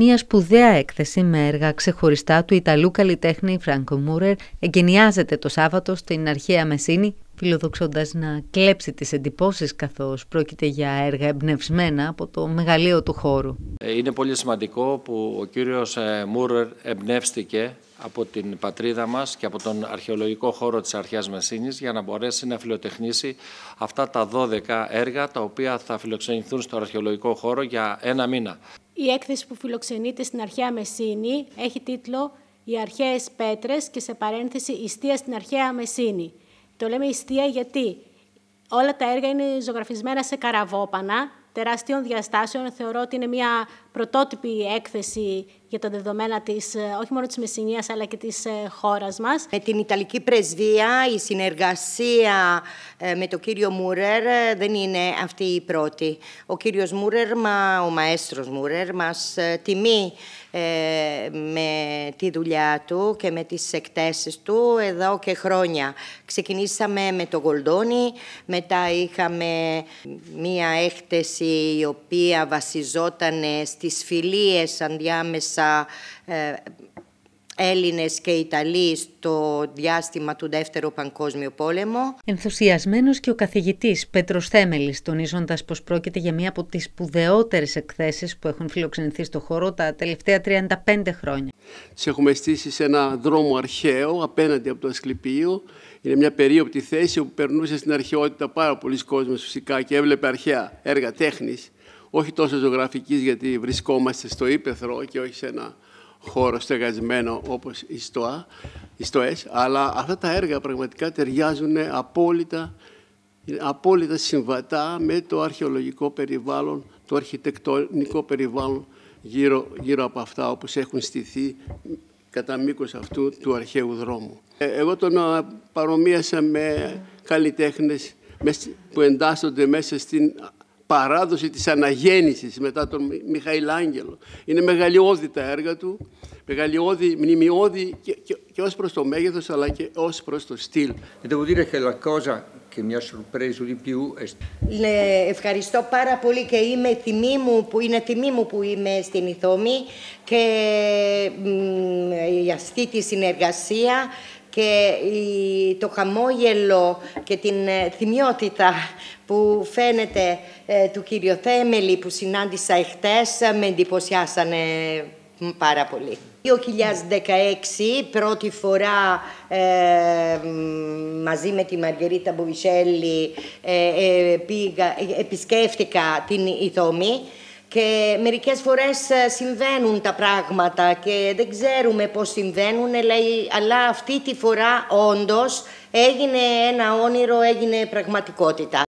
Μια σπουδαία έκθεση με έργα ξεχωριστά του Ιταλού καλλιτέχνη Φράνκο Μούρερ εγκαινιάζεται το Σάββατο στην αρχαία Μεσίνη, φιλοδοξώντας να κλέψει τις εντυπώσεις καθώς πρόκειται για έργα εμπνευσμένα από το μεγαλείο του χώρου. Ε, είναι πολύ σημαντικό που ο κύριος ε, Μούρερ εμπνεύστηκε από την πατρίδα μας και από τον αρχαιολογικό χώρο της Αρχαίας Μεσίνης για να μπορέσει να φιλοτεχνήσει αυτά τα 12 έργα τα οποία θα φιλοξενηθούν στο αρχαιολογικό χώρο για ένα μήνα. Η έκθεση που φιλοξενείται στην Αρχαία Μεσίνη έχει τίτλο «Οι αρχαίες πέτρες» και σε παρένθεση «Ιστία στην Αρχαία Μεσίνη». Το λέμε ιστία γιατί όλα τα έργα είναι ζωγραφισμένα σε καραβόπανα τεράστιων διαστάσεων. Θεωρώ ότι είναι μια πρωτότυπη έκθεση για τα δεδομένα της, ε, όχι μόνο της Μεσσηνίας, αλλά και της ε, χώρας μας. Με την Ιταλική Πρεσβεία η συνεργασία ε, με τον κύριο Μούρερ δεν είναι αυτή η πρώτη. Ο κύριος Μούρερ, ο μαέστρος Μούρερ, μας τιμεί με τη δουλειά του και με τις εκτέσεις του εδώ και χρόνια. Ξεκινήσαμε με το Γολντόνι, μετά είχαμε μία έκθεση η οποία βασιζόταν στις φιλίες ανδιάμεσα ε, Έλληνες και Ιταλοί στο διάστημα του Δεύτερου Παγκόσμιου Πόλεμου. Ενθουσιασμένος και ο καθηγητής Πέτρος Θέμελης, τονίζοντας πως πρόκειται για μία από τις σπουδαιότερες εκθέσεις που έχουν φιλοξενηθεί στο χώρο τα τελευταία 35 χρόνια. Σε έχουμε στήσει σε ένα δρόμο αρχαίο απέναντι από το Ασκληπείο. Είναι μια περίοπτη θέση όπου περνούσε στην αρχαιότητα πάρα πολλοί κόσμος φυσικά και έβλεπε αρχαία έργα τέχνης όχι τόσο ζωγραφικής γιατί βρισκόμαστε στο Ήπεθρο και όχι σε ένα χώρο στεγασμένο όπως οι, ΣΤΟΑ, οι ΣΤΟΕΣ, αλλά αυτά τα έργα πραγματικά ταιριάζουν απόλυτα, απόλυτα συμβατά με το αρχαιολογικό περιβάλλον, το αρχιτεκτονικό περιβάλλον γύρω, γύρω από αυτά όπως έχουν στηθεί κατά μήκος αυτού του αρχαίου δρόμου. Ε, εγώ τον παρομοίασα με καλλιτέχνες που εντάσσονται μέσα στην παράδοση της αναγέννησης μετά τον Μιχαήλ Άγγελο. Είναι μεγαλειώδη τα έργα του, μεγαλειώδη, μνημειώδη και, και, και ως προς το μέγεθος αλλά και ως προς το στυλ. Devo dire che la cosa che mi ha sorpreso di più è... Ευχαριστώ πάρα πολύ και είμαι τιμή μου, που είναι τιμή μου που είμαι στην Ιθόμη και για αυτή της συνεργασία και το χαμόγελο και την ε, θυμιότητα που φαίνεται ε, του κύριο Θέμελη που συνάντησα εχθές με εντυπωσιάσανε πάρα πολύ. 2016 πρώτη φορά ε, μαζί με τη Μαργαρίτα Μποβισέλη ε, πήγα, επισκέφτηκα την Ιθόμη και μερικές φορές ε, συμβαίνουν τα πράγματα και δεν ξέρουμε πώς συμβαίνουν, αλλά αυτή τη φορά όντως έγινε ένα όνειρο, έγινε πραγματικότητα.